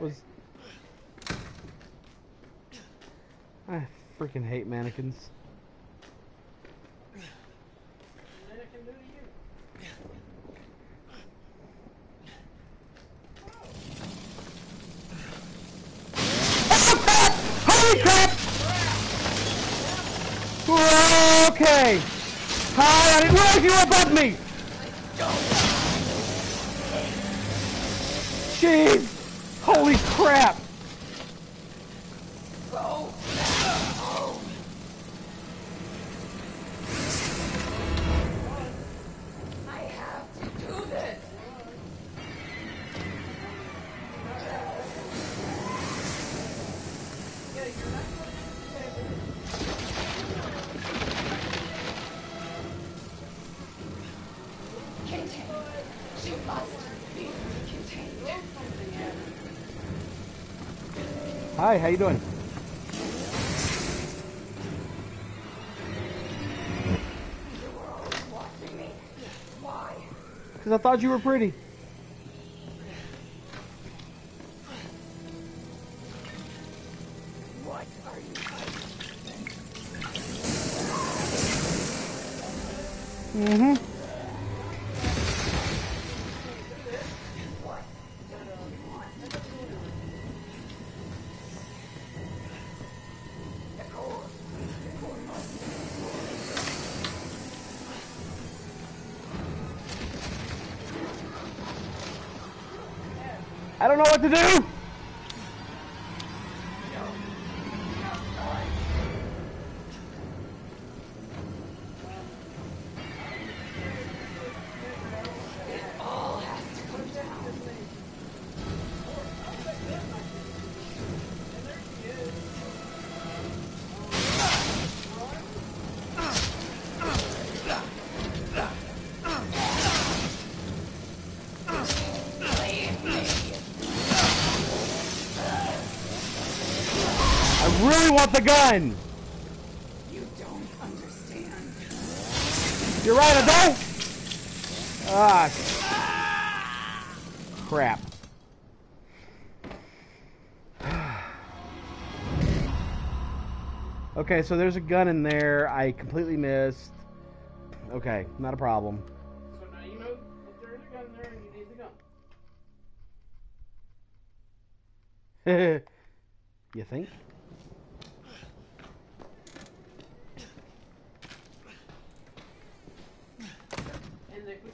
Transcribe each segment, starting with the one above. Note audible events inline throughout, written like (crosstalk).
Was I freaking hate mannequins. Okay. Hi, I didn't realize you were above me. Jeez. Holy crap. I have to do this. Contained. She must be contained. Hi, how you doing? Because I thought you were pretty. Mm-hmm. To do. I really want the gun. You don't understand. You're right, I don't. Ah. Crap. (sighs) Okay, so there's a gun in there. I completely missed. Okay, not a problem. So now you know there is a gun there and you need the gun. (laughs) you think? And they put you right off after that.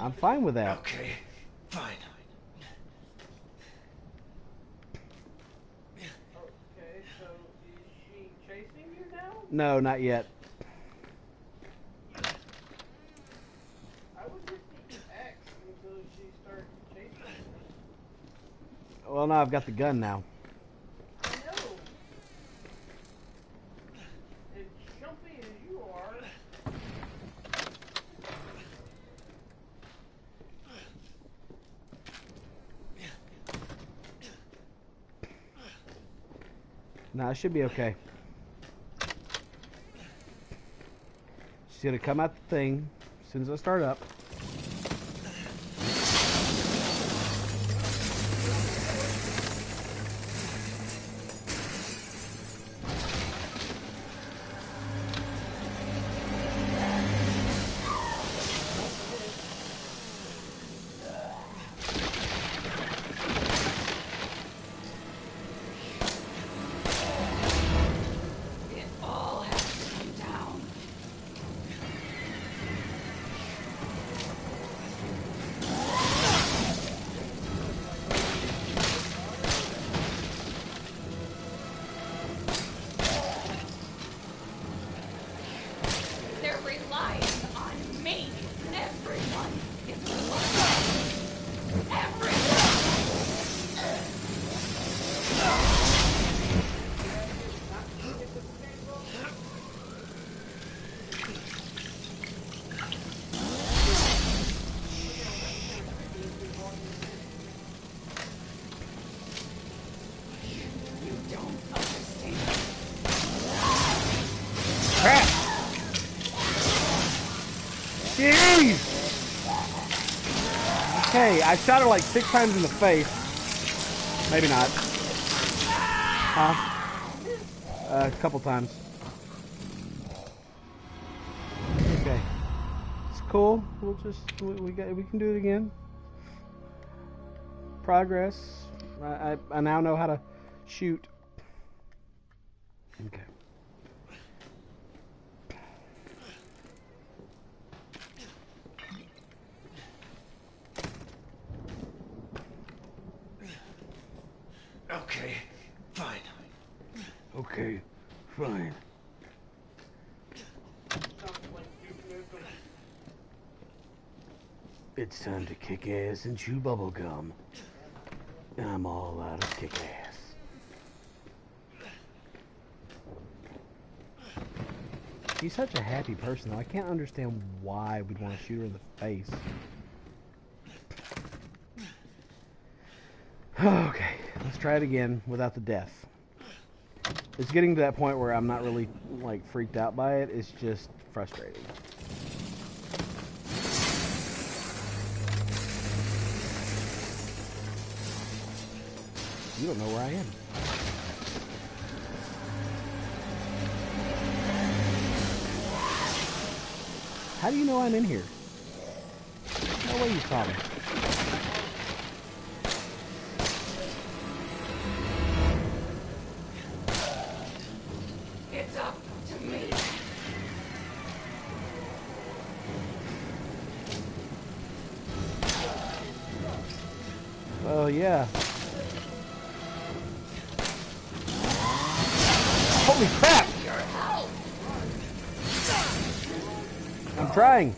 I'm fine with that. Okay, fine. Okay, so is she chasing you now? No, not yet. I would just keep X until she starts chasing. Well, now I've got the gun now. I know. As jumpy as you are, No, it should be okay. She's gonna come out the thing as soon as I start up. I shot her like six times in the face. Maybe not. Huh? Uh, a couple times. Okay. It's cool. We'll just we, we got we can do it again. Progress. I, I I now know how to shoot. Okay. Okay, fine. Okay. Fine. It's time to kick ass and chew bubblegum. I'm all out of kick ass. She's such a happy person though. I can't understand why we'd want to shoot her in the face. (sighs) Okay, let's try it again without the death. It's getting to that point where I'm not really like freaked out by it. It's just frustrating. You don't know where I am. How do you know I'm in here? No way you saw me. Yeah. Holy crap! I'm trying.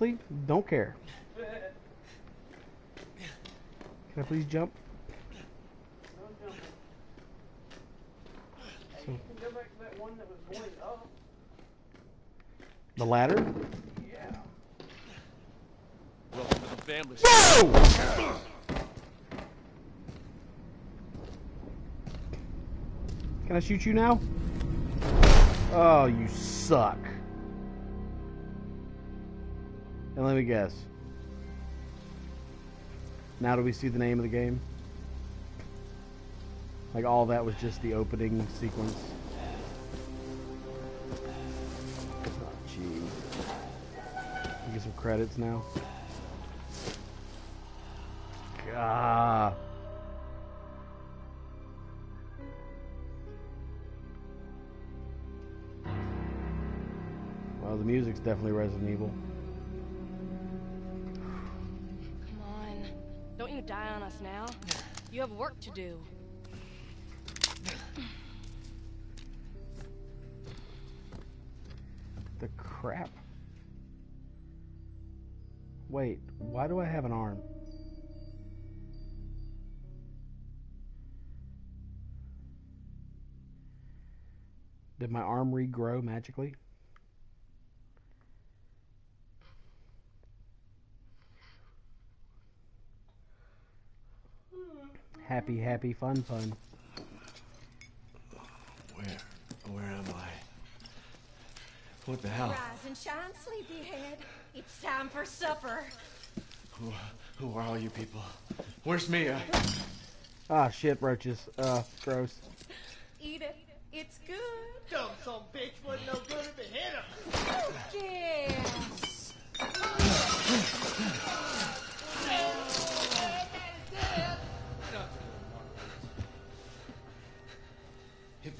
Honestly don't care. Can I please jump? No jumping. Hey, So- you can go back to that one that was going up. The ladder? Yeah. Welcome to the family. No! Can I shoot you now? Oh, you suck. And let me guess. Now do we see the name of the game? Like all that was just the opening sequence. Oh, gee. Get some credits now. God. Well, the music's definitely Resident Evil. Die on us now. You have work to do. The crap. Wait, why do I have an arm? Did my arm regrow magically? Happy, happy, fun, fun. Where? Where am I? What the hell? Rise and shine, sleepyhead. It's time for supper. Who, who are all you people? Where's Mia? Ah, shit, roaches. Uh, gross. Eat it. It's good. Dumb some bitch wasn't no good if it hit him. Yes. His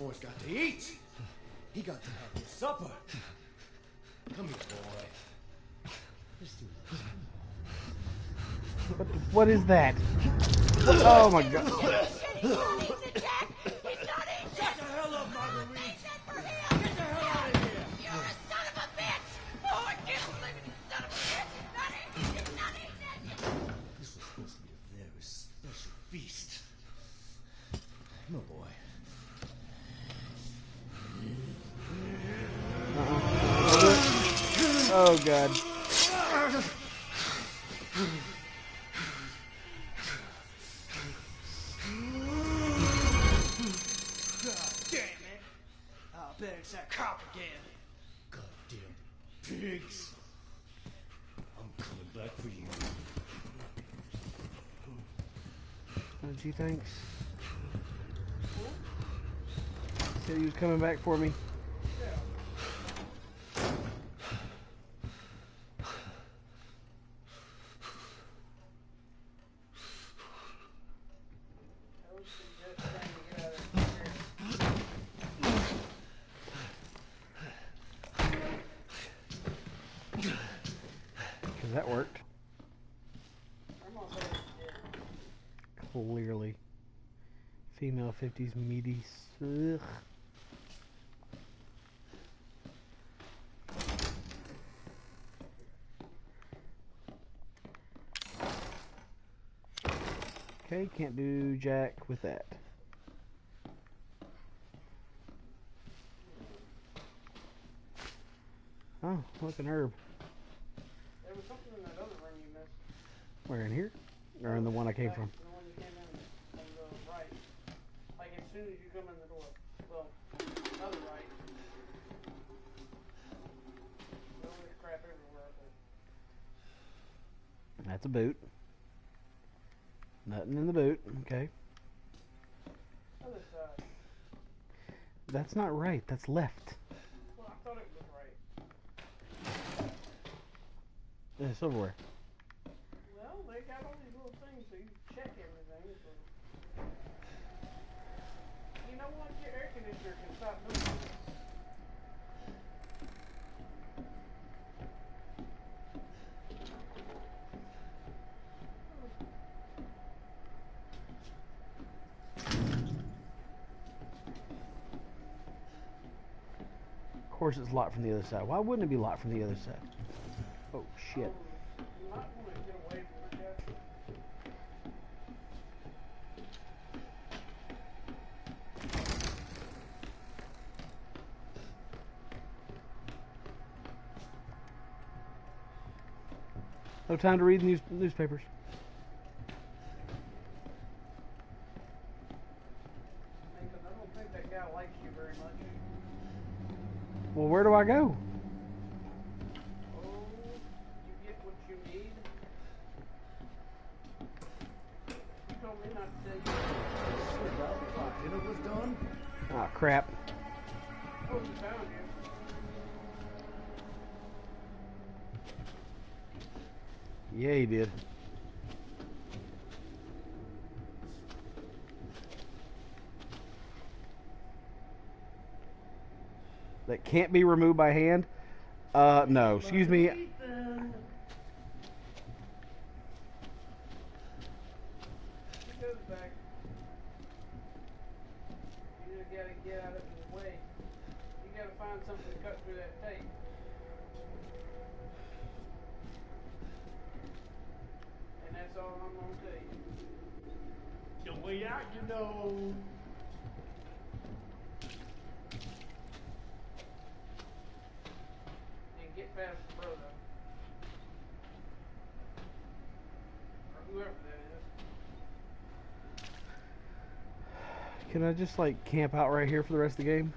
boy's got to eat. He got to have his supper. Come here, boy. Let's do this. What, the- what is that? Oh my god. Oh god. God damn it. I'll bet it's that cop again. Goddamn pigs! I'm coming back for you. Did you think? Said he was coming back for me. I would suggest trying to get out of here. Because that worked. I'm gonna say it's dead. Clearly. Female 50s meaty. Ugh. Okay, can't do jack with that. Oh, look an herb. There was something in that other room you missed. Where in here? Or in the one I came from? The one you came in on the right. Like as soon as you come in the door. Well, other right. Well, there's crap everywhere there. That's a boot. Nothing in the boot. Okay. Other side. That's not right. That's left. Well, I thought it was right. Yeah, silverware. Well, they got all these little things so you check everything. So. You know? Your air conditioner can stop doing. Of course, it's locked from the other side. Why wouldn't it be locked from the other side? Oh shit! No time to read news newspapers. Nathan, I don't think that guy likes you very much. Well, where do I go? Oh, you get what you need. You told me not to you. Dinner was done? Ah, crap. Oh, we found you. Yeah, he did. That can't be removed by hand? Uh, no. Excuse me. He goes back. You just gotta get out of his way. You gotta find something to cut through that tape. And that's all I'm gonna tell you. The And get past the brother. Or whoever that is. Can I just, like, camp out right here for the rest of the game?